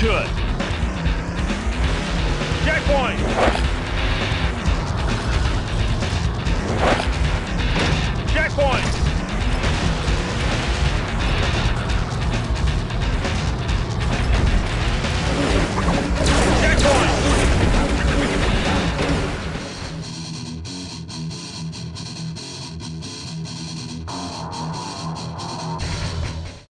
to it. Checkpoint. Checkpoint.